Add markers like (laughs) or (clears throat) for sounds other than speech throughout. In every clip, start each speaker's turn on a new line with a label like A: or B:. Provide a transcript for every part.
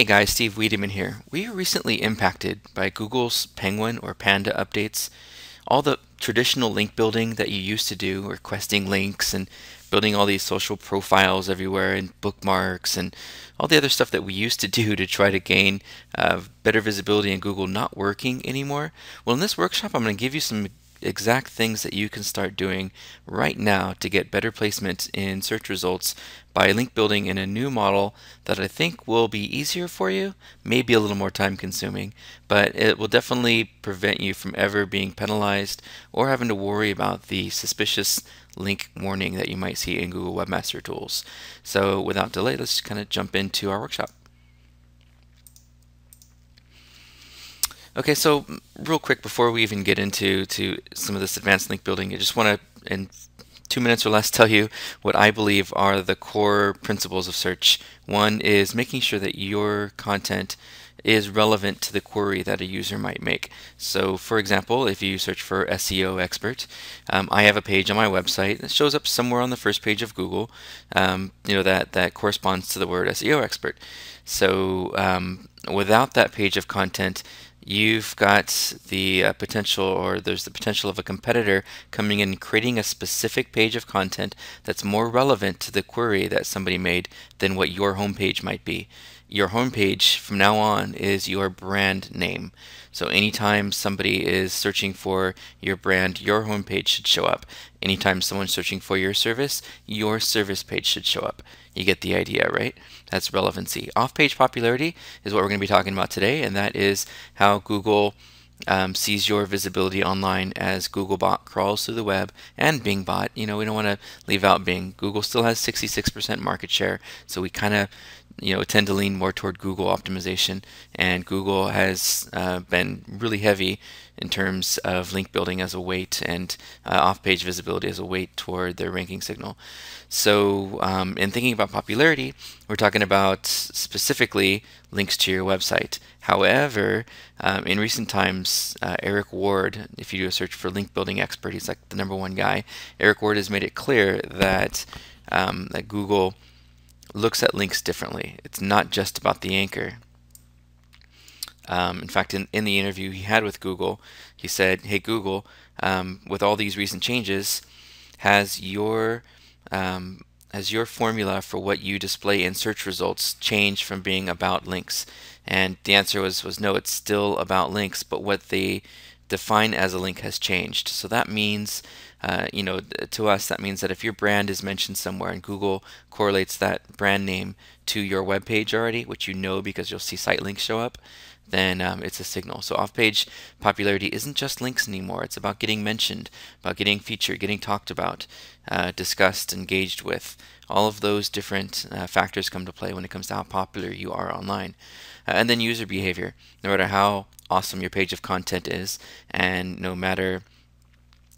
A: Hey guys, Steve Wiideman here. We were recently impacted by Google's Penguin or Panda updates. All the traditional link building that you used to do, requesting links and building all these social profiles everywhere and bookmarks and all the other stuff that we used to do to try to gain uh, better visibility in Google not working anymore. Well, in this workshop, I'm going to give you some exact things that you can start doing right now to get better placement in search results by link building in a new model that I think will be easier for you, maybe a little more time consuming, but it will definitely prevent you from ever being penalized or having to worry about the suspicious link warning that you might see in Google Webmaster Tools. So without delay, let's kind of jump into our workshop. Okay, so real quick before we even get into to some of this advanced link building, I just want to, in two minutes or less, tell you what I believe are the core principles of search. One is making sure that your content is relevant to the query that a user might make. So for example, if you search for SEO expert, um, I have a page on my website that shows up somewhere on the first page of Google, um, you know, that, that corresponds to the word SEO expert. So um, without that page of content, you've got the uh, potential or there's the potential of a competitor coming in creating a specific page of content that's more relevant to the query that somebody made than what your homepage might be. Your homepage from now on is your brand name. So anytime somebody is searching for your brand, your homepage should show up. Anytime someone's searching for your service, your service page should show up. You get the idea, right? That's relevancy. Off-page popularity is what we're going to be talking about today, and that is how Google um, sees your visibility online as Googlebot crawls through the web and BingBot. You know, we don't want to leave out Bing. Google still has 66% market share, so we kind of you know tend to lean more toward Google optimization, and Google has uh, been really heavy in terms of link building as a weight and uh, off-page visibility as a weight toward their ranking signal. So, um, in thinking about popularity, we're talking about specifically links to your website. However, um, in recent times, uh, Eric Ward, if you do a search for link building expert, he's like the number one guy. Eric Ward has made it clear that um, that Google looks at links differently. It's not just about the anchor. Um, in fact, in, in the interview he had with Google, he said, Hey Google, um, with all these recent changes, has your um, has your formula for what you display in search results changed from being about links? And the answer was, was no, it's still about links, but what they define as a link has changed. So that means uh, you know, to us, that means that if your brand is mentioned somewhere and Google correlates that brand name to your web page already, which you know because you'll see site links show up, then um, it's a signal. So off-page popularity isn't just links anymore. It's about getting mentioned, about getting featured, getting talked about, uh, discussed, engaged with. All of those different uh, factors come to play when it comes to how popular you are online. Uh, and then user behavior. No matter how awesome your page of content is, and no matter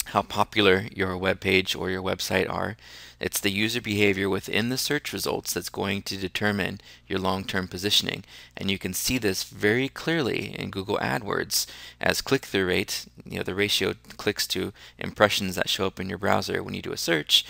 A: how popular your web page or your website are. It's the user behavior within the search results that's going to determine your long-term positioning. And you can see this very clearly in Google AdWords as click-through rate, you know, the ratio clicks to impressions that show up in your browser when you do a search,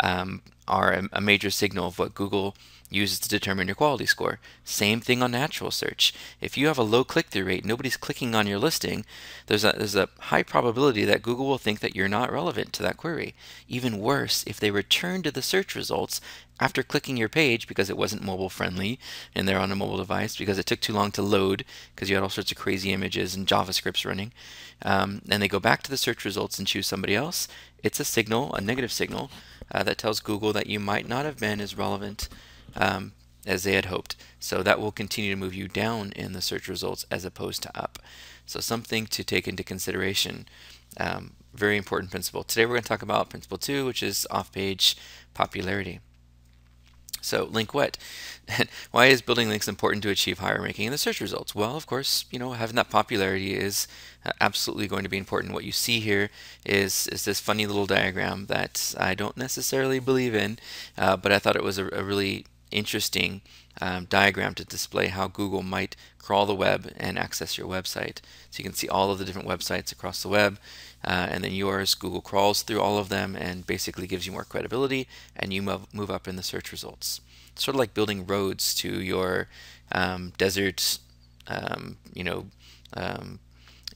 A: um, are a, a major signal of what Google uses to determine your quality score. Same thing on natural search. If you have a low click-through rate, nobody's clicking on your listing, there's a, there's a high probability that Google will think that you're not relevant to that query. Even worse, if they return to the search results after clicking your page because it wasn't mobile friendly and they're on a mobile device because it took too long to load because you had all sorts of crazy images and JavaScripts running, um, and they go back to the search results and choose somebody else, it's a signal, a negative signal, uh, that tells Google that you might not have been as relevant um, as they had hoped. So that will continue to move you down in the search results as opposed to up. So something to take into consideration. Um, very important principle. Today we're going to talk about principle two, which is off-page popularity. So link what? (laughs) Why is building links important to achieve higher ranking in the search results? Well, of course, you know, having that popularity is uh, absolutely going to be important. What you see here is is this funny little diagram that I don't necessarily believe in, uh, but I thought it was a, a really interesting um, diagram to display how Google might crawl the web and access your website. So you can see all of the different websites across the web, uh, and then yours, Google crawls through all of them and basically gives you more credibility, and you move, move up in the search results. It's sort of like building roads to your um, desert, um, you know, um,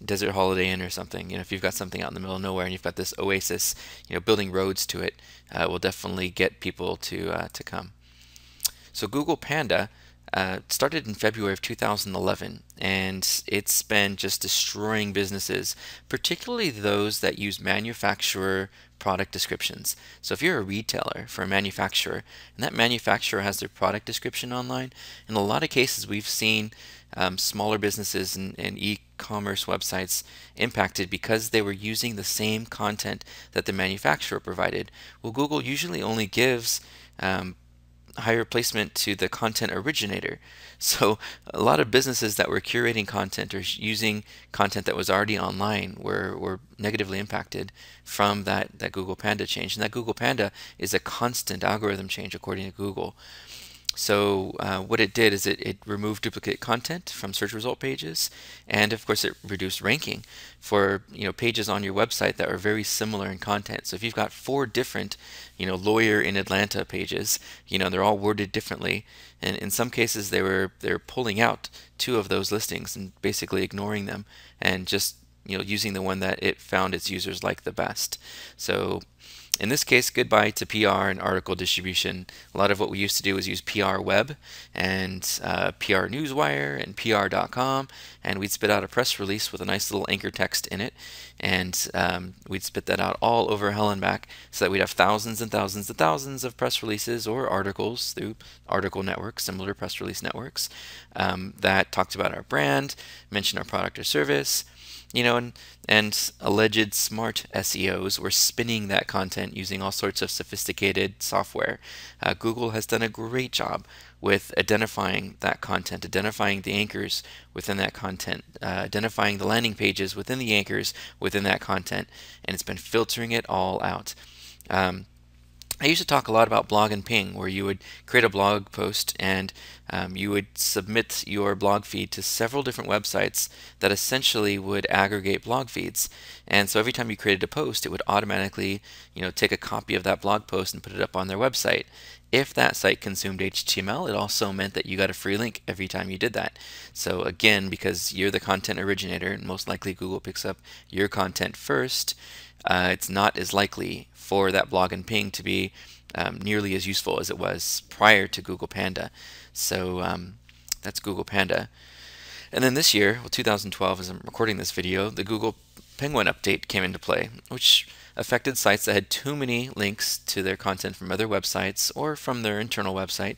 A: desert holiday inn or something. You know, if you've got something out in the middle of nowhere and you've got this oasis, you know, building roads to it uh, will definitely get people to uh, to come. So Google Panda uh, started in February of 2011, and it's been just destroying businesses, particularly those that use manufacturer product descriptions. So if you're a retailer for a manufacturer, and that manufacturer has their product description online, in a lot of cases we've seen um, smaller businesses and, and e-commerce websites impacted because they were using the same content that the manufacturer provided. Well, Google usually only gives um, higher placement to the content originator. So a lot of businesses that were curating content or using content that was already online were, were negatively impacted from that, that Google Panda change. And that Google Panda is a constant algorithm change according to Google. So uh, what it did is it, it removed duplicate content from search result pages, and of course it reduced ranking for you know pages on your website that are very similar in content. So if you've got four different you know lawyer in Atlanta pages, you know they're all worded differently, and in some cases they were they're pulling out two of those listings and basically ignoring them and just you know using the one that it found its users like the best. So in this case, goodbye to PR and article distribution. A lot of what we used to do was use PR Web and uh, PR Newswire and PR.com, and we'd spit out a press release with a nice little anchor text in it, and um, we'd spit that out all over hell and back so that we'd have thousands and thousands and thousands of press releases or articles through article networks, similar press release networks, um, that talked about our brand, mentioned our product or service, you know, and, and alleged smart SEOs were spinning that content using all sorts of sophisticated software. Uh, Google has done a great job with identifying that content, identifying the anchors within that content, uh, identifying the landing pages within the anchors within that content, and it's been filtering it all out. Um, I used to talk a lot about blog and ping, where you would create a blog post and um, you would submit your blog feed to several different websites that essentially would aggregate blog feeds. And so every time you created a post, it would automatically, you know, take a copy of that blog post and put it up on their website. If that site consumed HTML, it also meant that you got a free link every time you did that. So again, because you're the content originator, and most likely Google picks up your content first, uh, it's not as likely for that blog and ping to be um, nearly as useful as it was prior to Google Panda. So um, that's Google Panda. And then this year, well, 2012, as I'm recording this video, the Google Penguin update came into play, which affected sites that had too many links to their content from other websites or from their internal website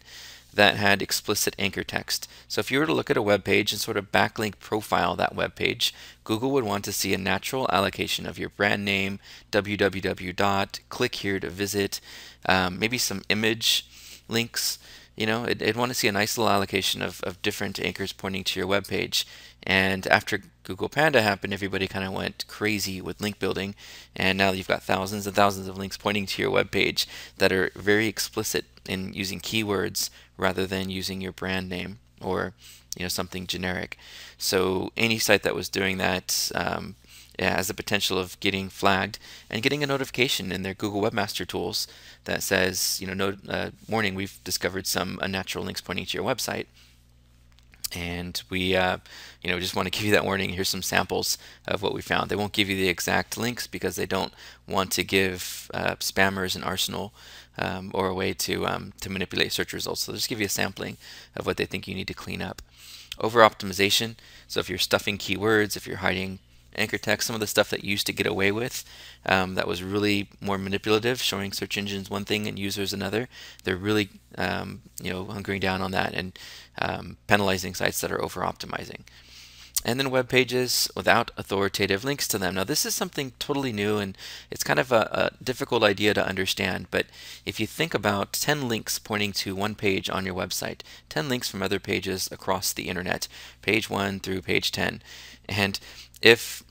A: that had explicit anchor text. So if you were to look at a web page and sort of backlink profile that web page, Google would want to see a natural allocation of your brand name, www click here to visit, um, maybe some image links. You know, it, would want to see a nice little allocation of, of different anchors pointing to your web page. And after Google Panda happened, everybody kind of went crazy with link building. And now you've got thousands and thousands of links pointing to your web page that are very explicit in using keywords rather than using your brand name or you know something generic. So any site that was doing that um, has the potential of getting flagged and getting a notification in their Google Webmaster Tools that says, you know, no, uh, warning, we've discovered some unnatural links pointing to your website. And we uh, you know just want to (laughs) give you that warning. Here's some samples of what we found. They won't give you the exact links because they don't want to give uh, spammers an arsenal um, or a way to um, to manipulate search results. So they'll just give you a sampling of what they think you need to clean up. Over optimization so if you're stuffing keywords if you're hiding anchor text, some of the stuff that used to get away with um, that was really more manipulative, showing search engines one thing and users another. They're really um, you know hunkering down on that and um, penalizing sites that are over optimizing. And then web pages without authoritative links to them. Now this is something totally new and it's kind of a, a difficult idea to understand, but if you think about 10 links pointing to one page on your website, 10 links from other pages across the internet, page 1 through page 10, and if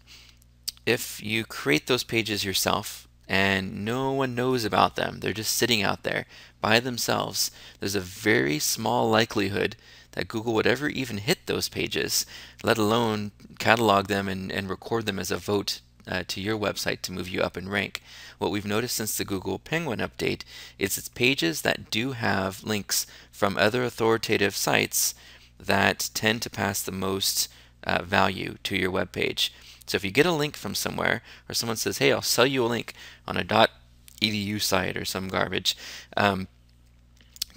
A: if you create those pages yourself and no one knows about them. They're just sitting out there by themselves. There's a very small likelihood that Google would ever even hit those pages, let alone catalog them and, and record them as a vote uh, to your website to move you up in rank. What we've noticed since the Google Penguin update is it's pages that do have links from other authoritative sites that tend to pass the most uh, value to your web page. So if you get a link from somewhere, or someone says, "Hey, I'll sell you a link on a .edu site or some garbage," um,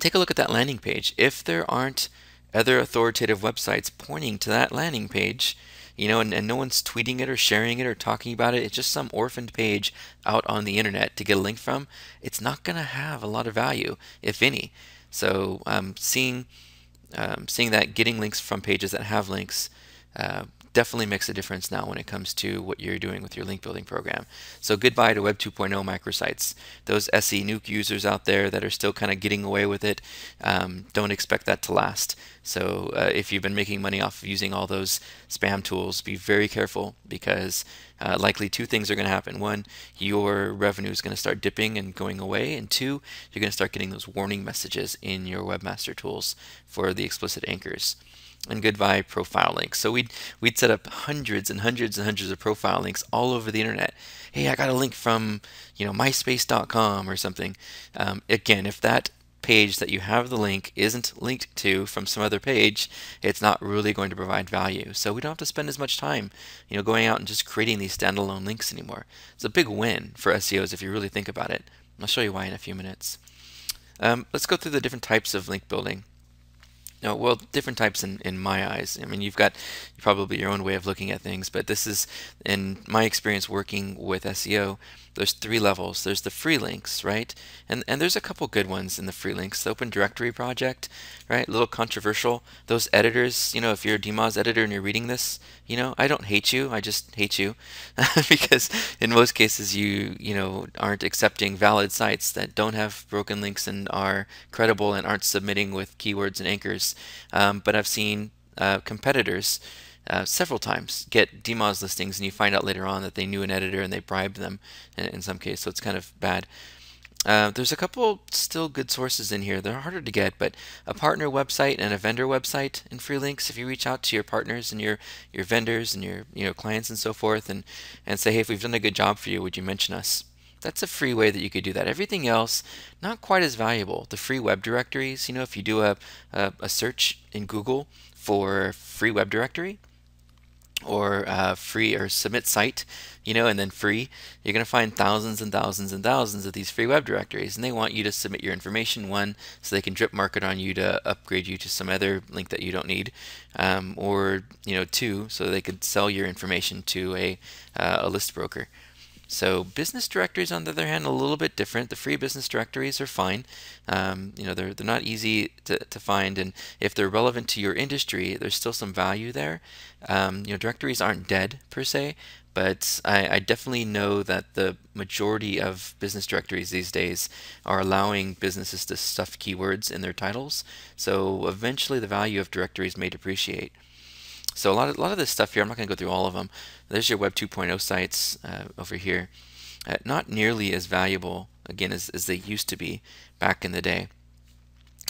A: take a look at that landing page. If there aren't other authoritative websites pointing to that landing page, you know, and, and no one's tweeting it or sharing it or talking about it. It's just some orphaned page out on the internet to get a link from. It's not going to have a lot of value, if any. So um, seeing um, seeing that getting links from pages that have links uh, definitely makes a difference now when it comes to what you're doing with your link building program. So goodbye to Web 2.0 microsites. Those SENuke users out there that are still kind of getting away with it, um, don't expect that to last. So uh, if you've been making money off of using all those spam tools, be very careful because uh, likely two things are going to happen. One, your revenue is going to start dipping and going away, and two, you're going to start getting those warning messages in your webmaster tools for the explicit anchors and goodbye profile links. So we'd we'd set up hundreds and hundreds and hundreds of profile links all over the internet. Hey, I got a link from you know MySpace.com or something. Um, again, if that page that you have the link isn't linked to from some other page, it's not really going to provide value. So we don't have to spend as much time, you know, going out and just creating these standalone links anymore. It's a big win for SEOs if you really think about it. I'll show you why in a few minutes. Um, let's go through the different types of link building. No, well, different types in, in my eyes. I mean, you've got probably your own way of looking at things, but this is, in my experience working with SEO, there's three levels. There's the free links, right? And and there's a couple good ones in the free links. The Open Directory project, right? A little controversial. Those editors, you know, if you're a DMOZ editor and you're reading this, you know, I don't hate you. I just hate you (laughs) because in most cases you, you know, aren't accepting valid sites that don't have broken links and are credible and aren't submitting with keywords and anchors. Um, but I've seen uh, competitors uh, several times get DMOZ listings and you find out later on that they knew an editor and they bribed them in, in some case, so it's kind of bad. Uh, there's a couple still good sources in here. They're harder to get, but a partner website and a vendor website in free links. If you reach out to your partners and your your vendors and your you know clients and so forth, and and say, hey, if we've done a good job for you, would you mention us? That's a free way that you could do that. Everything else, not quite as valuable. The free web directories, you know, if you do a, a, a search in Google for free web directory, or uh, free or submit site, you know, and then free, you're going to find thousands and thousands and thousands of these free web directories. And they want you to submit your information, one, so they can drip market on you to upgrade you to some other link that you don't need, um, or, you know, two, so they could sell your information to a, uh, a list broker. So business directories, on the other hand, a little bit different. The free business directories are fine. Um, you know, they're, they're not easy to, to find, and if they're relevant to your industry, there's still some value there. Um, you know, directories aren't dead per se, but I, I, definitely know that the majority of business directories these days are allowing businesses to stuff keywords in their titles. So eventually the value of directories may depreciate. So a lot of, a lot of this stuff here, I'm not going to go through all of them. There's your Web 2.0 sites uh, over here. Uh, not nearly as valuable, again, as, as they used to be back in the day.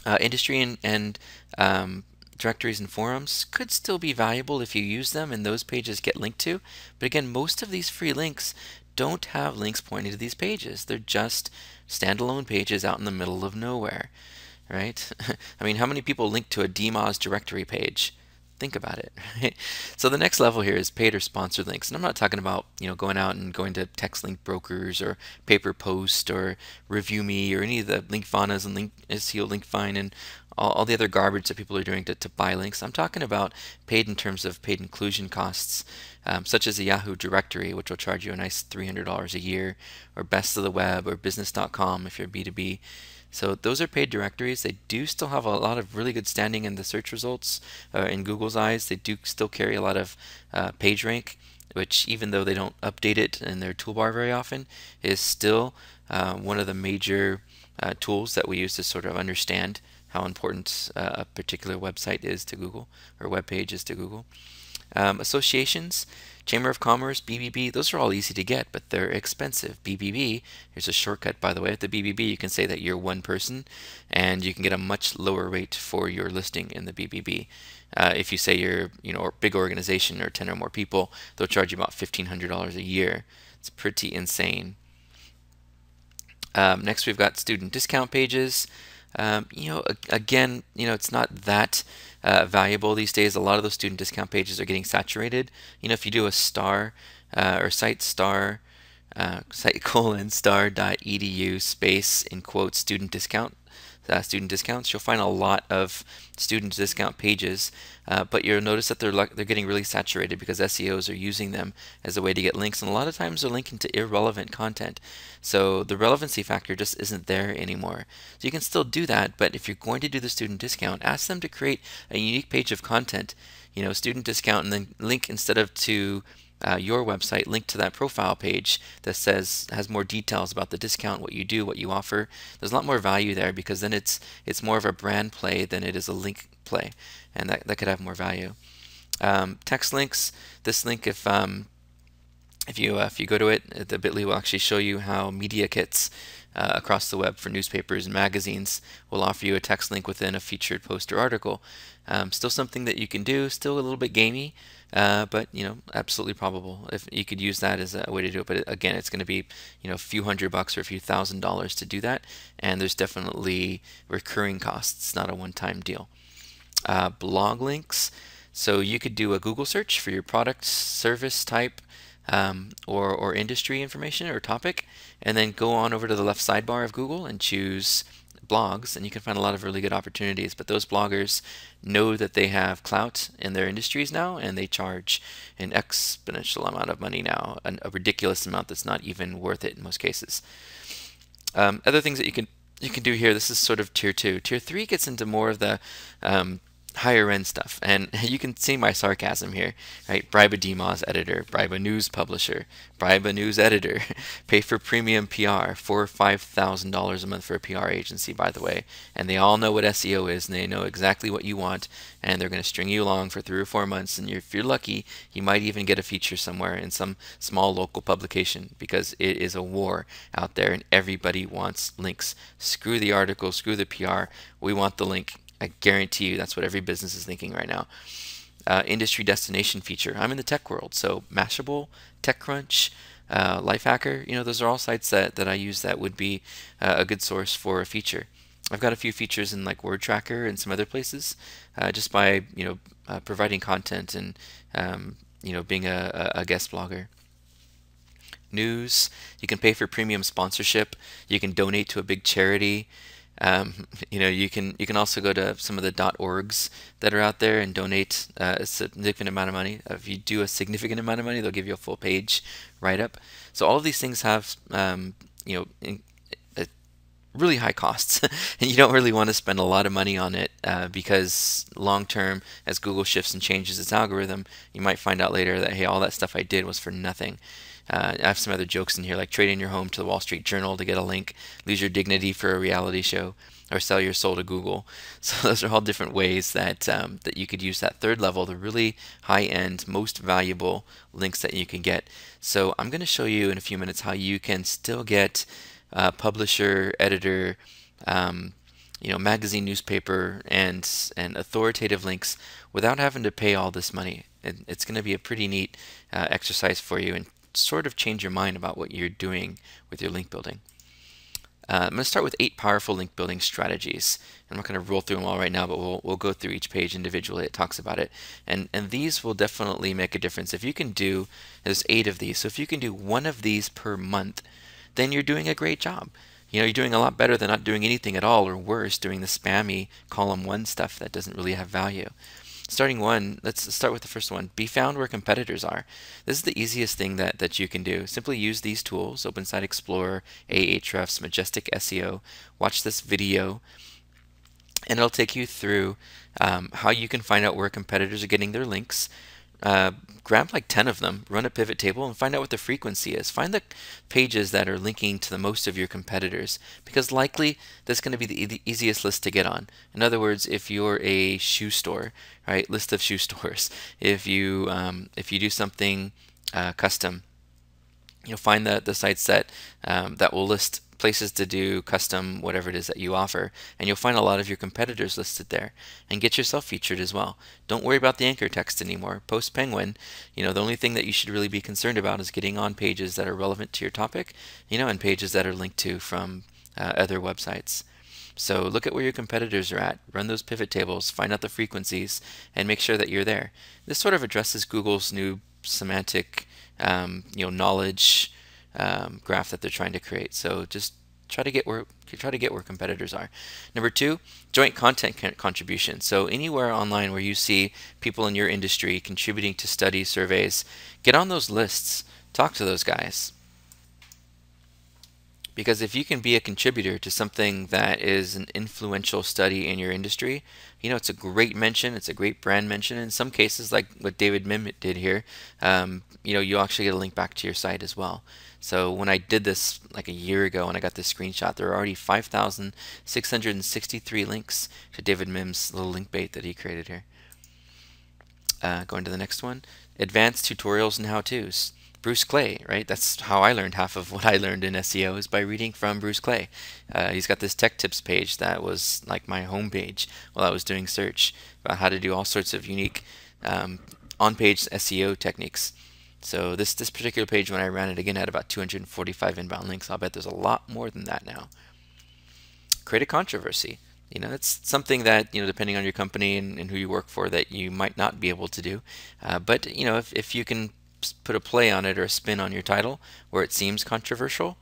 A: Uh, industry and, and um, directories and forums could still be valuable if you use them and those pages get linked to. But again, most of these free links don't have links pointing to these pages. They're just standalone pages out in the middle of nowhere, right? (laughs) I mean, how many people link to a DMOZ directory page? Think about it. Right? (laughs) So the next level here is paid or sponsored links. And I'm not talking about, you know, going out and going to text link brokers or PayPerPost or ReviewMe or any of the Linkvanas and link SEO Linkvine and all, all, the other garbage that people are doing to, to buy links. I'm talking about paid in terms of paid inclusion costs, um, such as the Yahoo directory, which will charge you a nice $300 a year, or Best of the Web, or Business.com if you're B2B. So those are paid directories. They do still have a lot of really good standing in the search results uh, in Google's eyes. They do still carry a lot of uh, PageRank, which even though they don't update it in their toolbar very often, is still uh, one of the major uh, tools that we use to sort of understand how important uh, a particular website is to Google or web page is to Google. Um, associations, Chamber of Commerce, BBB, those are all easy to get, but they're expensive. BBB, here's a shortcut by the way. At the BBB, you can say that you're one person, and you can get a much lower rate for your listing in the BBB. Uh, if you say you're, you know, a big organization or 10 or more people, they'll charge you about $1,500 a year. It's pretty insane. Um, next, we've got student discount pages. Um, you know, again, you know, it's not that uh, valuable these days. A lot of those student discount pages are getting saturated. You know, if you do a star uh, or site star, uh, site (laughs) colon star dot edu space in quote student discount, uh, student discounts, you'll find a lot of student discount pages, uh, but you'll notice that they're they're getting really saturated because SEOs are using them as a way to get links, and a lot of times they're linking to irrelevant content. So the relevancy factor just isn't there anymore. So you can still do that, but if you're going to do the student discount, ask them to create a unique page of content, you know, student discount, and then link instead of to uh, your website, link to that profile page that says has more details about the discount, what you do, what you offer. There's a lot more value there because then it's it's more of a brand play than it is a link play, and that, that could have more value. Um, text links. This link, if um, if you uh, if you go to it, the Bitly will actually show you how media kits uh, across the web for newspapers and magazines will offer you a text link within a featured post or article. Um, still something that you can do, still a little bit gamey, uh, but you know, absolutely probable. If you could use that as a way to do it, but again, it's going to be you know a few hundred bucks or a few thousand dollars to do that, and there's definitely recurring costs, not a one-time deal. Uh, blog links. So you could do a Google search for your product, service type, um, or, or industry information or topic, and then go on over to the left sidebar of Google and choose blogs, and you can find a lot of really good opportunities. But those bloggers know that they have clout in their industries now, and they charge an exponential amount of money now, an, a ridiculous amount that's not even worth it in most cases. Um, other things that you can you can do here. This is sort of tier two. Tier three gets into more of the um, higher end stuff. And (laughs) you can see my sarcasm here, right? Bribe a DMOZ editor, bribe a news publisher, bribe a news editor, (laughs) pay for premium PR, four or five thousand dollars a month for a PR agency, by the way. And they all know what SEO is, and they know exactly what you want, and they're going to string you along for three or four months. And if you're lucky, you might even get a feature somewhere in some small local publication because it is a war out there, and everybody wants links. Screw the article, screw the PR. We want the link I guarantee you that's what every business is thinking right now. Uh, industry destination feature. I'm in the tech world, so Mashable, TechCrunch, uh, Lifehacker, you know, those are all sites that, that I use that would be uh, a good source for a feature. I've got a few features in like Wordtracker and some other places, uh, just by you know uh, providing content and um, you know being a, a guest blogger news. You can pay for premium sponsorship. You can donate to a big charity. Um, (laughs) you know, you can you can also go to some of the .orgs that are out there and donate uh, a significant amount of money. If you do a significant amount of money, they'll give you a full page write up. So all of these things have um, you know in, really high costs, (laughs) and you don't really want to spend a lot of money on it uh, because long term, as Google shifts and changes its algorithm, you might find out later that hey, all that stuff I did was for nothing. Uh, I have some other jokes in here, like trading your home to the Wall Street Journal to get a link, lose your dignity for a reality show, or sell your soul to Google. (laughs) So those are all different ways that um, that you could use that third level, the really high-end, most valuable links that you can get. So I'm going to show you in a few minutes how you can still get uh, publisher, editor, um, you know, magazine, newspaper, and and authoritative links without having to pay all this money. It, it's going to be a pretty neat uh, exercise for you and sort of change your mind about what you're doing with your link building. Uh, I'm going to start with eight powerful link building strategies. I'm not going to roll through them all right now, but we'll, we'll go through each page individually. It talks about it. And, and these will definitely make a difference. If you can do, there's eight of these, so if you can do one of these per month, then you're doing a great job. You know, you're doing a lot better than not doing anything at all, or worse, doing the spammy column one stuff that doesn't really have value. Starting one, let's start with the first one. Be found where competitors are. This is the easiest thing that, that you can do. Simply use these tools, Open Site Explorer, Ahrefs, Majestic SEO. Watch this video, and it'll take you through um, how you can find out where competitors are getting their links. Uh, grab like 10 of them, run a pivot table, and find out what the frequency is. Find the pages that are linking to the most of your competitors because likely that's going to be the, the easiest list to get on. In other words, if you're a shoe store, right, list of shoe (laughs) stores. If you um, if you do something uh, custom, you'll find the the sites that um, that will list places to do custom whatever it is that you offer and you'll find a lot of your competitors listed there and get yourself featured as well. Don't worry about the anchor text anymore. Post penguin you know the only thing that you should really be concerned about is getting on pages that are relevant to your topic you know and pages that are linked to from uh, other websites. So look at where your competitors are at run those pivot tables find out the frequencies and make sure that you're there. This sort of addresses google's new semantic um, you know knowledge um, graph that they're trying to create. So just try to get where try to get where competitors are. Number two, joint content contribution. So anywhere online where you see people in your industry contributing to studies, surveys, get on those lists. Talk to those guys. Because if you can be a contributor to something that is an influential study in your industry, you know, it's a great mention, it's a great brand mention. In some cases, like what David Mihm did here, um, you know, you actually get a link back to your site as well. So when I did this like a year ago and I got this screenshot, there are already 5,663 links to David Mihm's little link bait that he created here. Uh, going to the next one, advanced tutorials and how-tos. Bruce Clay, right? That's how I learned half of what I learned in SEO is by reading from Bruce Clay. Uh, he's got this tech tips page that was like my homepage while I was doing search about how to do all sorts of unique um, on-page SEO techniques. So this, this particular page, when I ran it again, had about 245 inbound links. I'll bet there's a lot more than that now. Create a controversy. You know, it's something that, you know, depending on your company and, and who you work for, that you might not be able to do. Uh, but, you know, if, if you can put a play on it or a spin on your title where it seems controversial,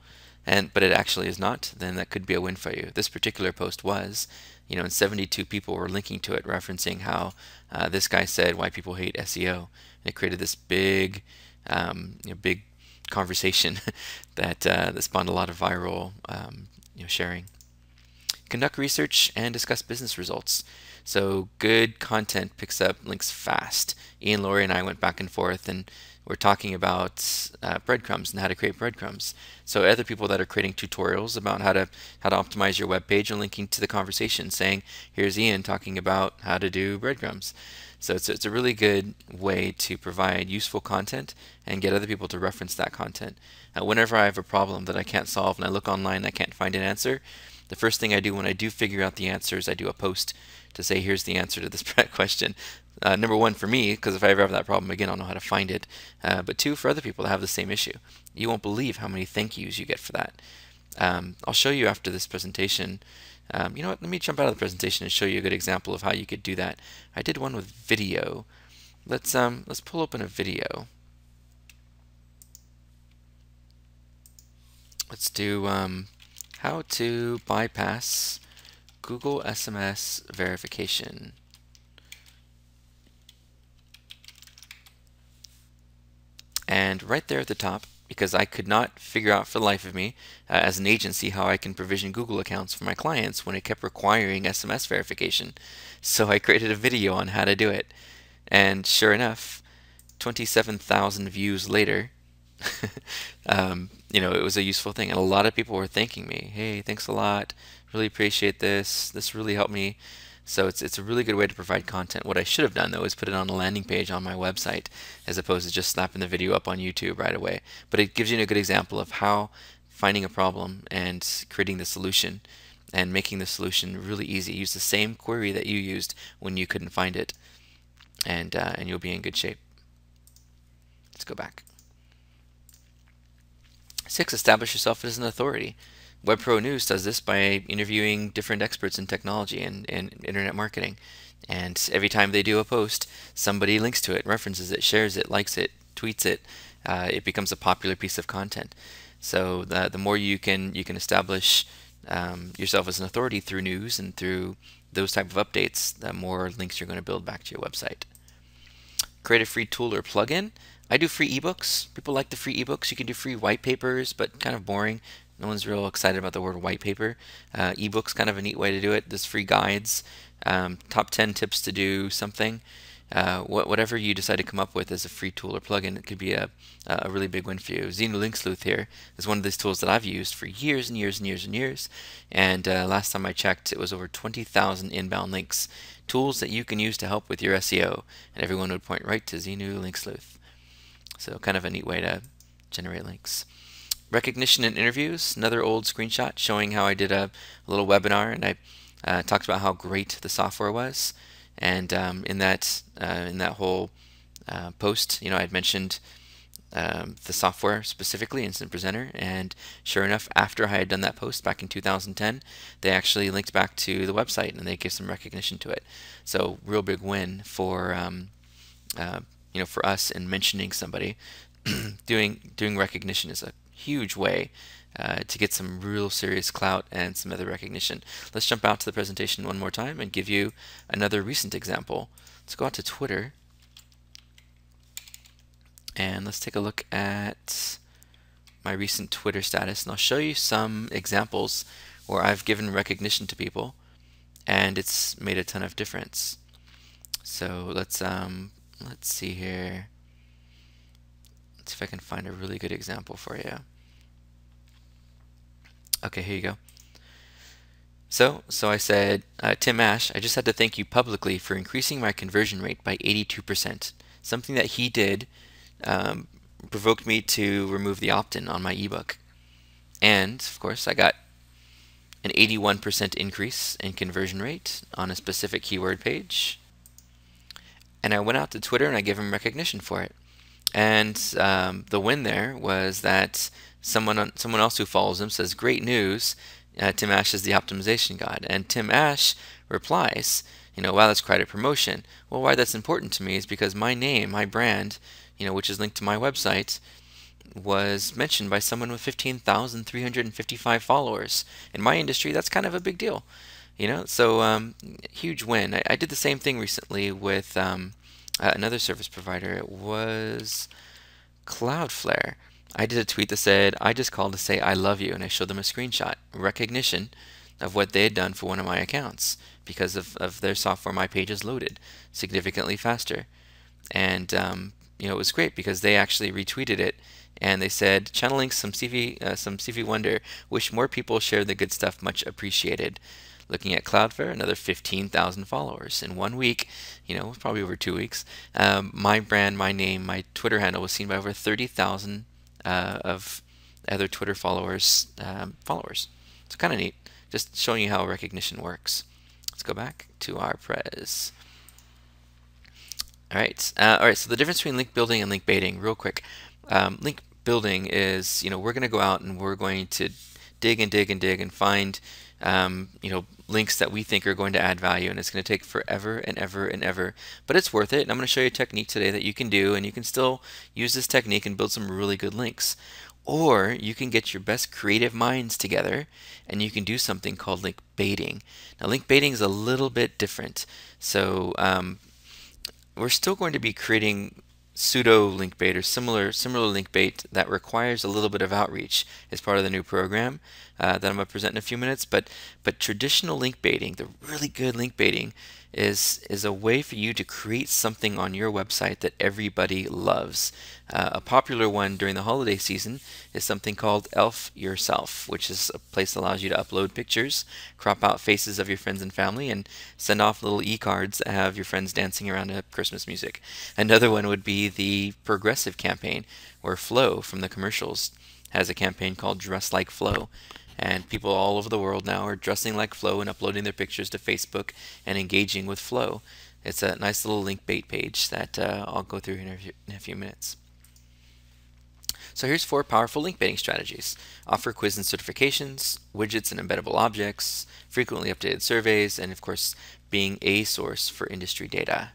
A: and but it actually is not, then that could be a win for you. This particular post was, you know, and 72 people were linking to it, referencing how uh, this guy said why people hate SEO. And it created this big um, you know, big conversation (laughs) that uh, that spawned a lot of viral um, you know, sharing. Conduct research and discuss business results. So good content picks up links fast. Ian Lurie and I went back and forth and we're talking about uh, breadcrumbs and how to create breadcrumbs. So other people that are creating tutorials about how to how to optimize your web page are linking to the conversation saying, here's Ian talking about how to do breadcrumbs. So it's, it's a really good way to provide useful content and get other people to reference that content. Uh, whenever I have a problem that I can't solve and I look online and I can't find an answer, the first thing I do when I do figure out the answer is I do a post to say, here's the answer to this (laughs) (laughs) question. Uh, number one for me, because if I ever have that problem again, I'll know how to find it. Uh, but two, for other people that have the same issue. You won't believe how many thank yous you get for that. Um, I'll show you after this presentation um, you know what, let me jump out of the presentation and show you a good example of how you could do that. I did one with video. Let's, um, let's pull open a video. Let's do um, how to bypass Google SMS verification. And right there at the top, because I could not figure out for the life of me uh, as an agency how I can provision Google accounts for my clients when it kept requiring SMS verification. (laughs) So I created a video on how to do it. And sure enough, 27,000 views later, (laughs) um, you know, it was a useful thing. And a lot of people were thanking me. Hey, thanks a lot. Really appreciate this. This really helped me so it's, it's a really good way to provide content. What I should have done though is put it on a landing page on my website as opposed to just slapping the video up on YouTube right away. But it gives you a good example of how finding a problem and creating the solution and making the solution really easy. Use the same query that you used when you couldn't find it and, uh, and you'll be in good shape. Let's go back. Six, establish yourself as an authority. WebPro News does this by interviewing different experts in technology and, and internet marketing. And every time they do a post, somebody links to it, references it, shares it, likes it, tweets it. Uh, it becomes a popular piece of content. So the, the more you can you can establish um, yourself as an authority through news and through those type of updates, the more links you're going to build back to your website. Create a free tool or plugin. I do free ebooks. People like the free ebooks. You can do free white papers, but kind of boring. No one's real excited about the word white paper. Uh, ebook's kind of a neat way to do it. There's free guides, um, top 10 tips to do something. uh, whatever you decide to come up with as a free tool or plugin, it could be a, a really big win for you. Xenu Link Sleuth here is one of these tools that I've used for years and years and years and years. And uh, last time I checked, it was over 20,000 inbound links. Tools that you can use to help with your SEO, and everyone would point right to Xenu Link Sleuth. So kind of a neat way to generate links. Recognition in interviews, another old screenshot showing how I did a, a little webinar and I uh, talked about how great the software was. And um, in that uh, in that whole uh, post, you know, I'd mentioned um, the software specifically, Instant Presenter, and sure enough, after I had done that post back in 2010, they actually linked back to the website and they gave some recognition to it. So real big win for um, uh, you know for us in mentioning somebody. (clears throat) doing doing recognition is a huge way uh, to get some real serious clout and some other recognition. Let's jump out to the presentation one more time and give you another recent example. Let's go out to Twitter and let's take a look at my recent Twitter status and I'll show you some examples where I've given recognition to people and it's made a ton of difference. So let's um, let's see here. Let's see if I can find a really good example for you. Okay, here you go. So, so I said, uh, Tim Ash, I just had to thank you publicly for increasing my conversion rate by 82%. Something that he did um, provoked me to remove the opt-in on my ebook. And, of course, I got an 81% increase in conversion rate on a specific keyword page. And I went out to Twitter and I gave him recognition for it. And um, the win there was that someone someone else who follows him says, "Great news! Uh, Tim Ash is the optimization god." And Tim Ash replies, "You know, wow, that's quite a promotion." Well, why that's important to me is because my name, my brand, you know, which is linked to my website, was mentioned by someone with 15,355 followers. In my industry, that's kind of a big deal. You know, so um, huge win. I, I, did the same thing recently with um, uh, another service provider. It was Cloudflare. I did a tweet that said, I just called to say I love you, and I showed them a screenshot, recognition of what they had done for one of my accounts. Because of, of their software, my page is loaded significantly faster. And, um, you know, it was great because they actually retweeted it and they said, channeling some Stevie, uh, some Stevie Wonder, wish more people share the good stuff, much appreciated. Looking at Cloudflare, another 15,000 followers. In one week, you know, probably over two weeks, um, my brand, my name, my Twitter handle was seen by over 30,000 uh, of other Twitter followers. Um, followers. It's kind of neat. Just showing you how recognition works. Let's go back to our pres. All right. Uh, all right. So the difference between link building and link baiting, real quick. Um, link building is, you know, we're going to go out and we're going to dig and dig and dig and find um, you know, links that we think are going to add value and it's going to take forever and ever and ever. But it's worth it and I'm going to show you a technique today that you can do and you can still use this technique and build some really good links. Or you can get your best creative minds together and you can do something called link baiting. Now link baiting is a little bit different. So um, we're still going to be creating pseudo link bait or similar similar link bait that requires a little bit of outreach as part of the new program uh, that I'm going to present in a few minutes. But but traditional link baiting, the really good link baiting, is is a way for you to create something on your website that everybody loves. Uh, a popular one during the holiday season is something called Elf Yourself, which is a place that allows you to upload pictures, crop out faces of your friends and family, and send off little e-cards that have your friends dancing around to Christmas music. Another one would be the Progressive campaign, where Flo from the commercials has a campaign called Dress Like Flo and people all over the world now are dressing like Flo and uploading their pictures to Facebook and engaging with Flo. It's a nice little link bait page that uh, I'll go through in a few minutes. So here's four powerful link baiting strategies. Offer quiz and certifications, widgets and embeddable objects, frequently updated surveys, and of course being a source for industry data.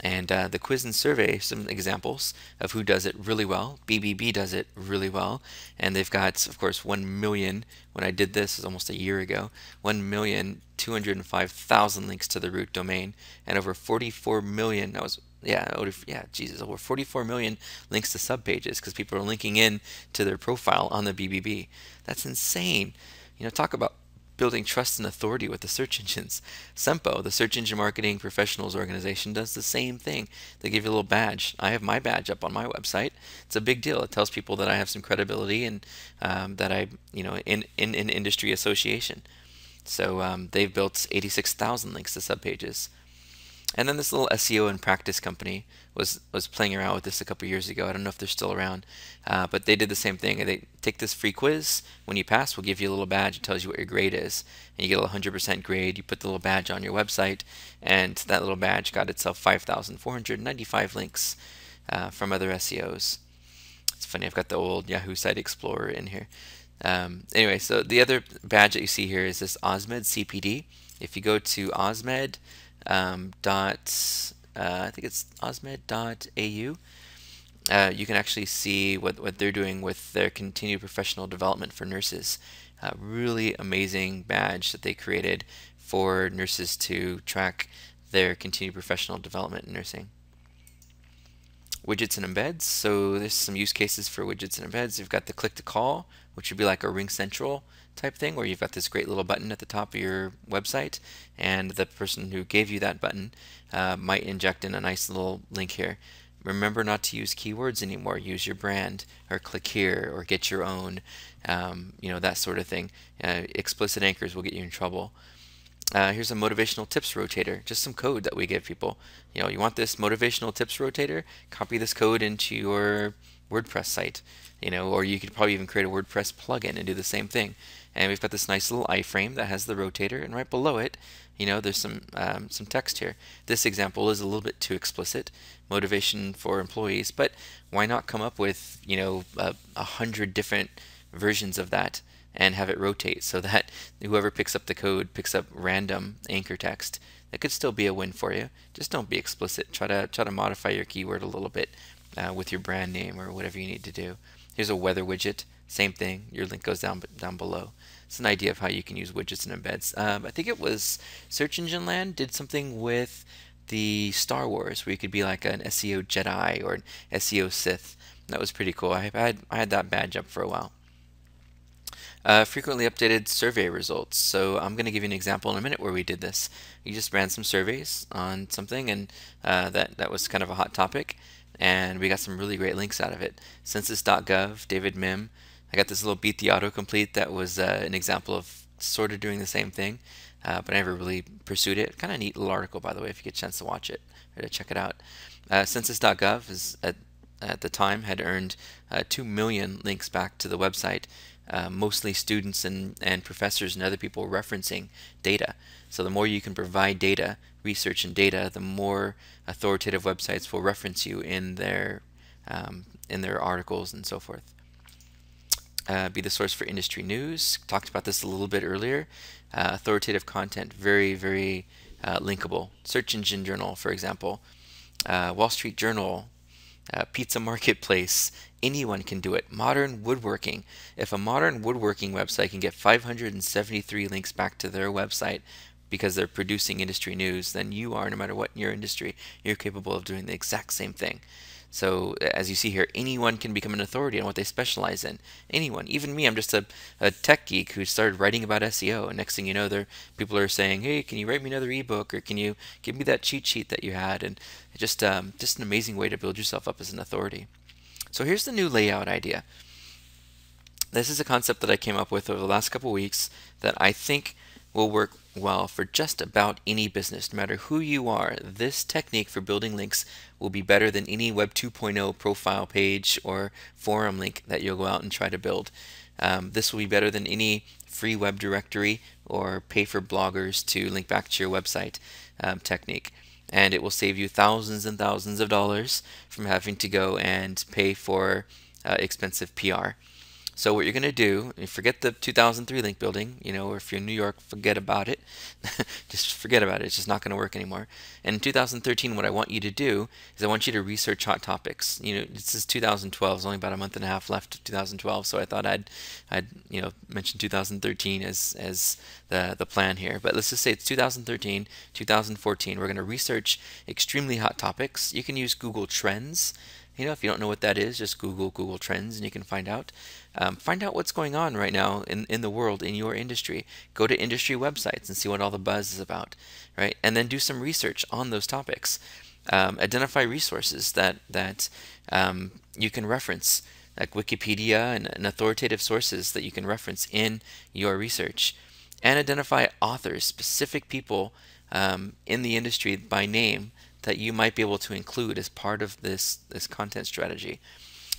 A: And uh, the quiz and survey, some examples of who does it really well. BBB does it really well. And they've got, of course, 1 million, when I did this, is almost a year ago, 1,205,000 links to the root domain and over 44 million, that was, yeah, over, yeah, Jesus, over 44 million links to subpages because people are linking in to their profile on the BBB. That's insane. You know, talk about building trust and authority with the search (laughs) engines. Sempo, the search engine marketing professionals organization, does the same thing. They give you a little badge. I have my badge up on my website. It's a big deal. It tells people that I have some credibility and um, that I, you know, in in an in industry association. So um, they've built 86,000 links to subpages. And then this little SEO and practice company was was playing around with this a couple years ago. I don't know if they're still around, uh, but they did the same thing. They take this free quiz. When you pass, we'll give you a little badge. It tells you what your grade is, and you get a 100% grade. You put the little badge on your website, and that little badge got itself 5,495 links uh, from other SEOs. It's funny. I've got the old Yahoo Site Explorer in here. Um, anyway, so the other badge that you see here is this Osmed CPD. If you go to Osmed um, dot uh, I think it's osmed.au. Uh, you can actually see what, what they're doing with their continued professional development for nurses. Uh, really amazing badge that they created for nurses to track their continued professional development in nursing. Widgets and embeds. So there's some use cases for widgets and embeds. You've got the click to call, which would be like a RingCentral type thing where you've got this great little button at the top of your website and the person who gave you that button uh, might inject in a nice little link here. Remember not to use keywords anymore. Use your brand or click here or get your own, um, you know, that sort of thing. Uh, explicit anchors will get you in trouble. Uh, here's a motivational tips rotator, just some code that we give people. You know, you want this motivational tips rotator, copy this code into your WordPress site, you know, or you could probably even create a WordPress plugin and do the same thing. And we've got this nice little iframe that has the rotator, and right below it, you know, there's some um, some text here. This example is a little bit too explicit, motivation for employees, but why not come up with, you know, a, hundred different versions of that and have it rotate so that (laughs) whoever picks up the code picks up random anchor text. That could still be a win for you. Just don't be explicit. Try to try to modify your keyword a little bit uh, with your brand name or whatever you need to do. Here's a weather widget. Same thing. Your link goes down down below. It's an idea of how you can use widgets and embeds. Um, I think it was Search Engine Land did something with the Star Wars where you could be like an SEO Jedi or an SEO Sith. That was pretty cool. I had I had that badge up for a while. Uh, frequently updated survey results. So I'm going to give you an example in a minute where we did this. You just ran some surveys on something, and uh, that that was kind of a hot topic, and we got some really great links out of it. Census.gov, David Mihm. I got this little beat the autocomplete that was uh, an example of sort of doing the same thing, uh, but I never really pursued it. Kind of neat little article, by the way, if you get a chance to watch it or to check it out. Uh, Census.gov is at at the time had earned uh, 2 million links back to the website, uh, mostly students and, and professors and other people referencing data. So the more you can provide data, research and data, the more authoritative websites will reference you in their um, in their articles and so forth. Uh, be the source for industry news. Talked about this a little bit earlier. Uh, authoritative content, very, very uh, linkable. Search Engine Journal, for example. Uh, Wall Street Journal, uh, Pizza (laughs) Marketplace, anyone can do it. Modern woodworking. If a modern woodworking website can get 573 links back to their website because they're producing industry news, then you are, no matter what your industry, you're capable of doing the exact same thing. So as you see here, anyone can become an authority on what they specialize in. Anyone, even me, I'm just a, a tech geek who started writing about SEO. And next thing you know, there people are saying, "Hey, can you write me another ebook, or can you give me that cheat sheet that you had?" And just um, just an amazing way to build yourself up as an authority. So here's the new layout idea. This is a concept that I came up with over the last couple weeks that I think will work well for just about any business, no matter who you are. This technique for building links will be better than any Web 2.0 profile page or forum link that you'll go out and try to build. Um, this will be better than any free web directory or pay for bloggers to link back to your website um, technique. And it will save you thousands and thousands of dollars from having to go and pay for uh, expensive PR. So what you're going to do, forget the 2003 link building, you know, or if you're in New York, forget about it. (laughs) just forget about it. It's just not going to work anymore. And in 2013, what I want you to do is I want you to research hot topics. You know, this is 2012. There's only about a month and a half left of 2012, so I thought I'd, I'd, you know, mention 2013 as as the the plan here. But let's just say it's 2013, 2014. We're going to research extremely hot topics. You can use Google Trends You know, if you don't know what that is, just Google Google Trends and you can find out. Um, find out what's going on right now in, in the world, in your industry. Go to industry websites and see what all the buzz is about, right? And then do some research on those topics. Um, identify resources that, that um, you can reference, like Wikipedia and, and authoritative sources that you can reference in your research. And identify authors, specific people um, in the industry by name that you might be able to include as part of this this content strategy.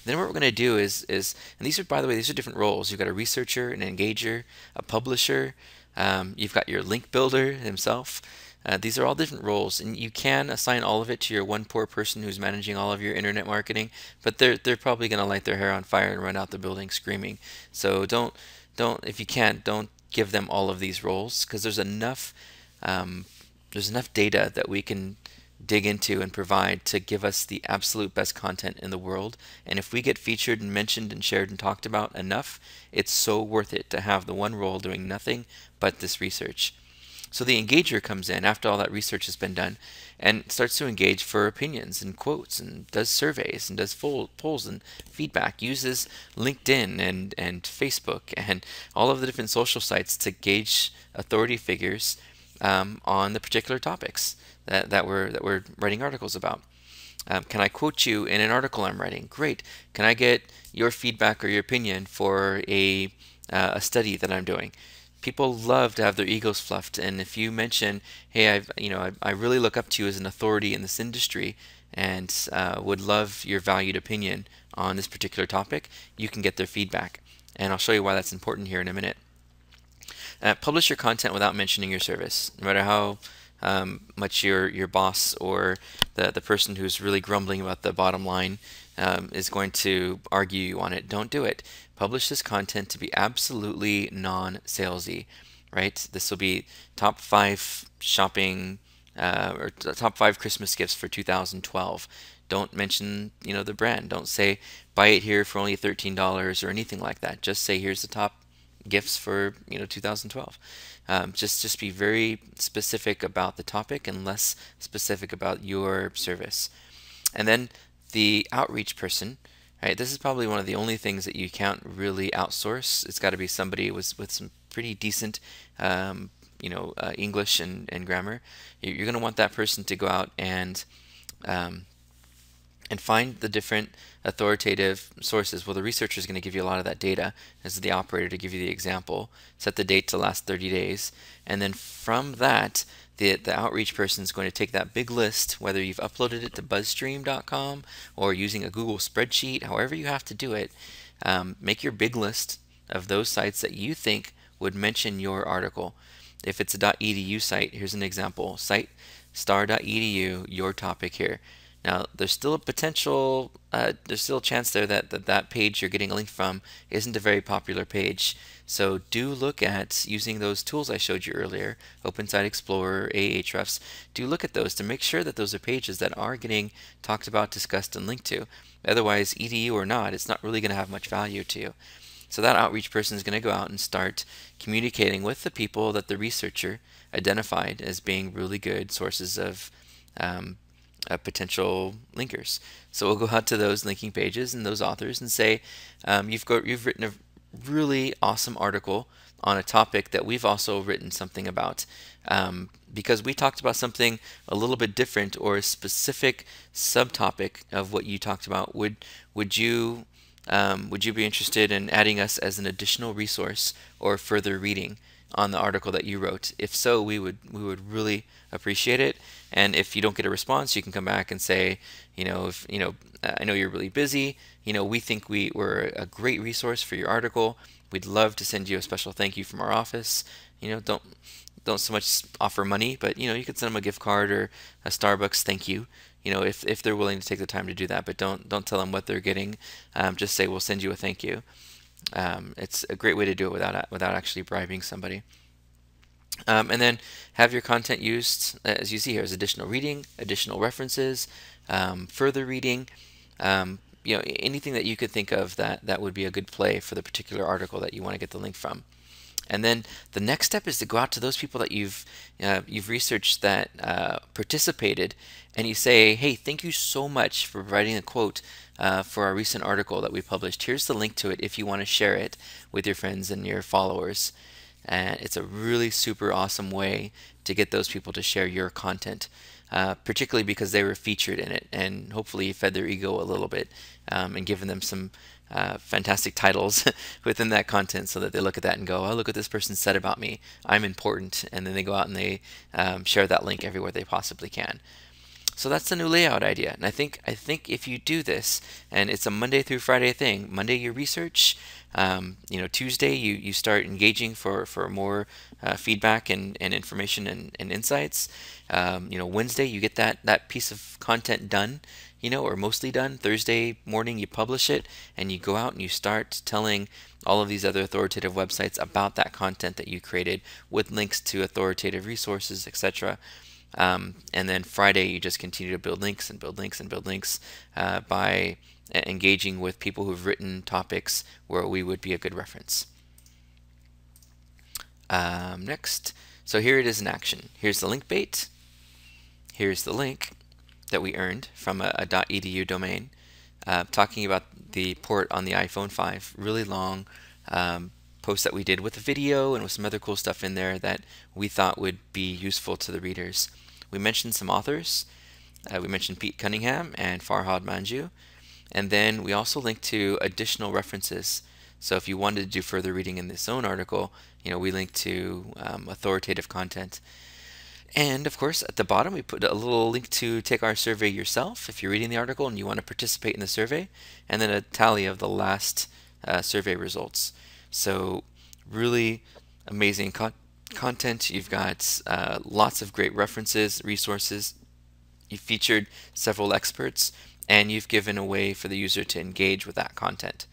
A: Then what we're going to do is is and these are by the way these are different roles. You've got a researcher, an engager, a publisher. Um, you've got your link builder himself. Uh, these are all different roles, and you can assign all of it to your one poor person who's managing all of your internet marketing. But they're they're probably going to light their hair on fire and run out the building screaming. So don't don't if you can't don't give them all of these roles because there's enough um, there's enough data that we can dig into and provide to give us the absolute best content in the world. And if we get featured and mentioned and shared and talked about enough, it's so worth it to have the one role doing nothing but this research. So the engager comes in after all that research has been done and starts to engage for opinions and quotes and does surveys and does full polls and feedback, uses LinkedIn and, and Facebook and all of the different social sites to gauge authority figures um, on the particular topics that, that, we're, that we're writing articles about. Um, can I quote you in an article I'm writing? Great. Can I get your feedback or your opinion for a, uh, a study that I'm doing? People love to have their egos fluffed, and if you mention, "Hey, I've, you know, I, I really look up to you as an authority in this industry, and uh, would love your valued opinion on this particular topic," you can get their feedback, and I'll show you why that's important here in a minute. Uh, publish your content without mentioning your service, no matter how um, much your your boss or the the person who's really grumbling about the bottom line um, is going to argue you on it. Don't do it. Publish this content to be absolutely non-salesy, right? This will be top five shopping uh, or top five Christmas gifts for 2012. Don't mention you know the brand. Don't say buy it here for only $13 or anything like that. Just say here's the top gifts for you know 2012. Um, just just be very specific about the topic and less specific about your service. And then the outreach person, right? This is probably one of the only things that you can't really outsource. It's got to be somebody with with some pretty decent um, you know uh, English and, and grammar. You're going to want that person to go out and um, and find the different authoritative sources. Well, the researcher is going to give you a lot of that data as the operator to give you the example, set the date to last 30 days, and then from that, the, the outreach person is going to take that big list, whether you've uploaded it to buzzstream.com or using a Google spreadsheet, however you have to do it, um, make your big list of those sites that you think would mention your article. If it's a .edu site, here's an example, site star.edu, your topic here. Now, there's still a potential, uh, there's still a chance there that, that that page you're getting a link from isn't a very popular page. So do look at using those tools I showed you earlier, Open Site Explorer, Ahrefs. Do look at those to make sure that those are pages that are getting talked about, discussed, and linked to. Otherwise, EDU or not, it's not really going to have much value to you. So that outreach person is going to go out and start communicating with the people that the researcher identified as being really good sources of um, uh, potential linkers. So we'll go out to those linking pages and those authors and say, um, you've got you've written a really awesome article on a topic that we've also written something about. Um, because we talked about something a little bit different or a specific subtopic of what you talked about. Would would you um, would you be interested in adding us as an additional resource or further reading on the article that you wrote? If so, we would we would really appreciate it. And if you don't get a response, you can come back and say, you know, if you know, I know you're really busy. You know, we think we were a great resource for your article. We'd love to send you a special thank you from our office. You know, don't don't so much offer money, but you know, you could send them a gift card or a Starbucks thank you. You know, if if they're willing to take the time to do that, but don't don't tell them what they're getting. Um, just say we'll send you a thank you. Um, it's a great way to do it without without actually bribing somebody. Um, and then have your content used, as you see here, as additional reading, additional references, um, further reading, um, you know, anything that you could think of that, that would be a good play for the particular article that you want to get the link from. And then the next step is to go out to those people that you've uh, you've researched that uh, participated, and you say, "Hey, thank you so much for providing a quote uh, for our recent article that we published. Here's the link to it if you want to share it with your friends and your followers." And it's a really super awesome way to get those people to share your content, uh, particularly because they were featured in it, and hopefully fed their ego a little bit um, and given them some uh, fantastic titles (laughs) within that content so that they look at that and go, oh, look what this person said about me. I'm important. And then they go out and they um, share that link everywhere they possibly can. So that's the new layout idea. And I think I think if you do this, and it's a Monday through Friday thing, Monday you research, um, you know, Tuesday you, you start engaging for, for more uh, feedback and, and information and, and insights. Um, you know, Wednesday you get that, that piece of content done you know, or mostly done. Thursday morning, you publish it and you go out and you start telling all of these other authoritative websites about that content that you created with links to authoritative resources, etc. Um, and then Friday, you just continue to build links and build links and build links uh, by engaging with people who've written topics where we would be a good reference. Um, next, so here it is in action. Here's the link bait. Here's the link that we earned from a, a .edu domain, uh, talking about the port on the iPhone 5. Really long um, post that we did with a video and with some other cool stuff in there that we thought would be useful to the readers. We mentioned some authors. Uh, we mentioned Pete Cunningham and Farhad Manjoo. And then we also linked to additional references. So if you wanted to do further reading in this own article, you know, we linked to um, authoritative content. And of course, at the bottom, we put a little link to take our survey yourself if you're reading the article and you want to participate in the survey, and then a tally of the last uh, survey results. So, really amazing con content. You've got uh, lots of great references, resources. You've featured several experts, and you've given a way for the user to engage with that content.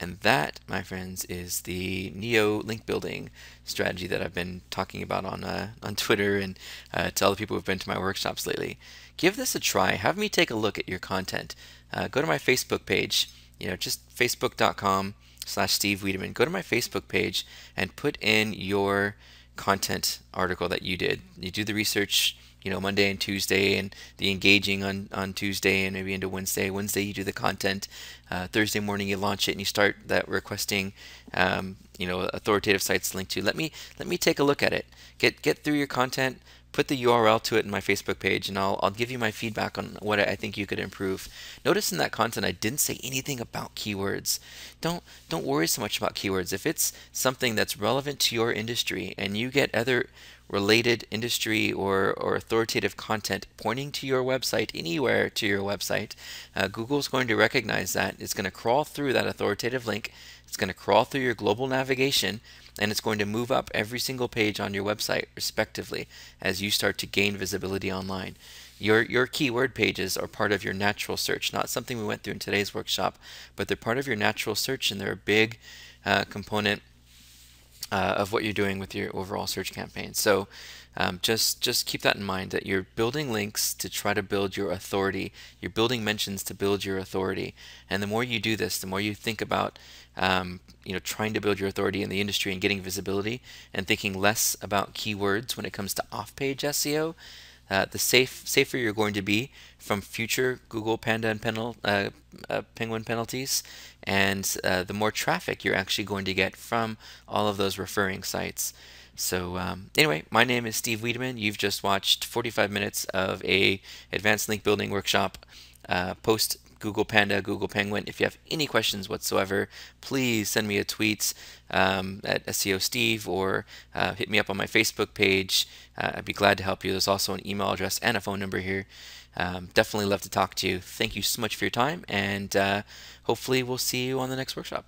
A: And that, my friends, is the Neo link building strategy that I've been talking about on uh, on Twitter and uh, to all the people who've been to my workshops lately. Give this a try. Have me take a look at your content. Uh, go to my Facebook page. You know, just facebook.com slash Steve Wiideman. Go to my Facebook page and put in your content article that you did. You do the research you know Monday and Tuesday and the engaging on on Tuesday and maybe into Wednesday. Wednesday you do the content. Uh, Thursday morning you launch it and you start that requesting um, you know authoritative sites linked to. Let me let me take a look at it. Get get through your content. Put the URL to it in my Facebook page, and I'll I'll give you my feedback on what I think you could improve. Notice in that content I didn't say anything about keywords. Don't don't worry so much about keywords. If it's something that's relevant to your industry and you get other related industry or, or authoritative content pointing to your website anywhere to your website, uh, Google's going to recognize that. It's going to crawl through that authoritative link. It's going to crawl through your global navigation and it's going to move up every single page on your website respectively as you start to gain visibility online. Your, your keyword pages are part of your natural search, not something we went through in today's workshop, but they're part of your natural search and they're a big uh, component uh, of what you're doing with your overall search campaign. So um, just just keep that in mind that you're building links to try to build your authority. You're building mentions to build your authority. And the more you do this, the more you think about um, you know trying to build your authority in the industry and getting visibility, and thinking less about keywords when it comes to off-page SEO uh, the safe safer you're going to be from future Google Panda and penal, uh, uh, Penguin penalties, and uh, the more traffic you're actually going to get from all of those referring sites. So um, anyway, my name is Steve Wiideman. You've just watched 45 minutes of a advanced link building workshop uh, post Google Panda, Google Penguin. If you have any questions whatsoever, please send me a tweet um, at SEO Steve or uh, hit me up on my Facebook page. Uh, I'd be glad to help you. There's also an email address and a phone number here. Um, definitely love to talk to you. Thank you so much for your time, and uh, hopefully, we'll see you on the next workshop.